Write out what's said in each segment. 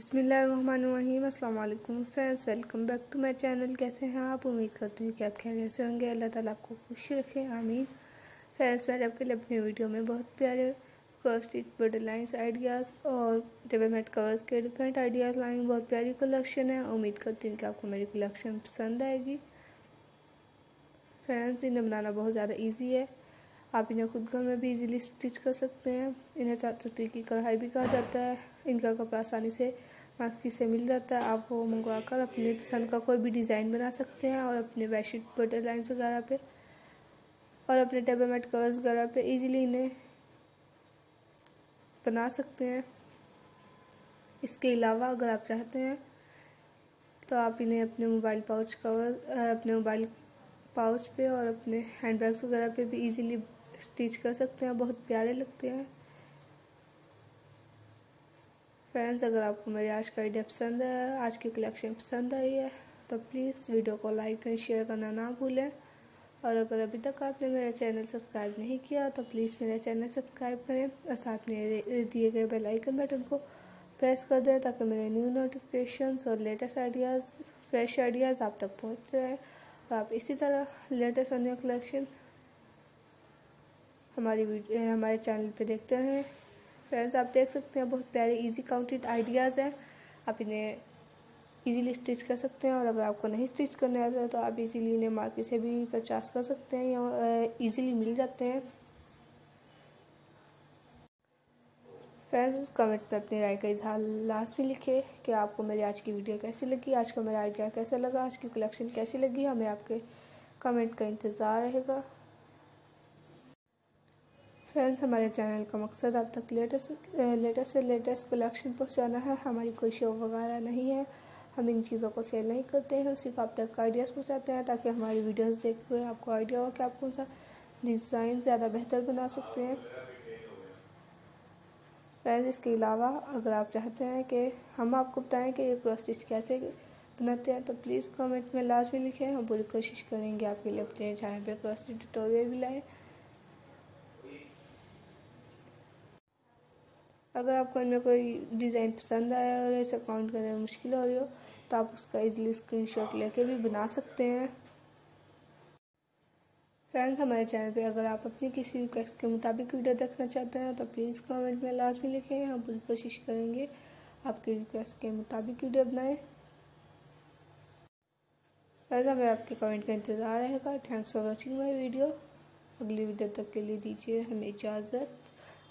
बिसमीम अल्लाम friends, welcome back to my channel. कैसे हैं आप? उम्मीद करती हूँ कि आप खैरियत से होंगे। अल्लाह ताला आपको खुश रखे, आमीन। फ्रेंड्स, मैंने आपके लिए अपनी वीडियो में बहुत प्यारे cross stitch border lines ideas और टेबल मेट कवर्स के डिफरेंट आइडियाज़ लाएँगे बहुत प्यारी कलेक्शन है। उम्मीद करती हूँ कि आपको मेरी कलेक्शन पसंद आएगी। फ्रेंड्स, इन्हें बनाना बहुत ज़्यादा ईजी है। आप इन्हें खुद घर में भी इजीली स्टिच कर सकते हैं। इन्हें चाचती की कढ़ाई भी कहा जाता है। इनका कपड़ा आसानी से मार्केट से मिल जाता है। आप वो मंगवा कर अपने पसंद का कोई भी डिज़ाइन बना सकते हैं और अपने बेडशीट बटर लाइन्स वगैरह पे और अपने टेबल मेट कवर्स वगैरह पे इजीली इन्हें बना सकते हैं। इसके अलावा अगर आप चाहते हैं तो आप इन्हें अपने मोबाइल पाउच कवर अपने मोबाइल पाउच पे और अपने हैंड बैग्स वगैरह पे भी इजीली स्टिच कर सकते हैं, बहुत प्यारे लगते हैं। फ्रेंड्स अगर आपको मेरी आज का आइडिया पसंद है, आज की कलेक्शन पसंद आई है तो प्लीज़ वीडियो को लाइक एंड शेयर करना ना भूलें। और अगर अभी तक आपने मेरा चैनल सब्सक्राइब नहीं किया तो प्लीज़ मेरा चैनल सब्सक्राइब करें और साथ में दिए गए बेल आइकन बटन को प्रेस कर दें ताकि मेरे न्यू नोटिफिकेशन और लेटेस्ट आइडियाज़ फ्रेश आइडियाज़ आप तक पहुँच जाए। और आप इसी तरह लेटेस्ट अन्य कलेक्शन हमारी हमारे चैनल पे देखते हैं फ्रेंड्स आप देख सकते हैं, बहुत प्यारे इजी काउंटेड आइडियाज़ हैं। आप इन्हें इजीली स्टिच कर सकते हैं और अगर आपको नहीं स्टिच करने आता तो आप इजीली इन्हें मार्केट से भी परचास कर सकते हैं या इजीली मिल जाते हैं। फ्रेंड्स कमेंट में अपनी राय का इजहार लास्ट में लिखे कि आपको मेरी आज की वीडियो कैसी लगी, आज का मेरा आइडिया कैसा लगा, आज की कलेक्शन कैसी लगी, हमें आपके कमेंट का इंतज़ार रहेगा। फ्रेंड्स हमारे चैनल का मकसद अब तक लेटेस्ट लेटेस्ट से लेटेस्ट कलेक्शन पहुंचाना है। हमारी कोई शो वगैरह नहीं है। हम इन चीज़ों को सेल नहीं करते हैं। सिर्फ़ आप तक आइडियाज़ पहुंचाते हैं ताकि हमारी वीडियोस देख हुए आपको आइडिया हो कि आप कौन सा डिज़ाइन ज़्यादा बेहतर बना सकते हैं। फ्रेंड्स इसके अलावा अगर आप चाहते हैं कि हम आपको बताएँ कि ये क्रॉस स्टिच कैसे बनाते हैं तो प्लीज़ कमेंट में लास्ट में लिखें। हम पूरी कोशिश करेंगे आपके लिए अपने चैनल पे क्रॉस स्टिच भी लाएँ। अगर आपको इनमें कोई डिज़ाइन पसंद आया और ऐसे काउंट करने में मुश्किल हो रही हो तो आप उसका इजीली स्क्रीनशॉट लेके भी बना सकते हैं। फ्रेंड्स, हमारे चैनल पे अगर आप अपनी किसी रिक्वेस्ट के मुताबिक वीडियो देखना चाहते हैं तो प्लीज़ कमेंट में लाजमी लिखें। हम पूरी कोशिश करेंगे आपकी रिक्वेस्ट के मुताबिक वीडियो बनाएँ। फ्रेंड्स, हमें आपके कमेंट का इंतज़ार रहेगा। Thanks for watching my video अगली वीडियो तक के लिए दीजिए हमें इजाज़त।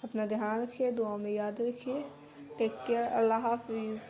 अपना ध्यान रखिए दुआ में याद रखिए। टेक केयर अल्लाह हाफिज़।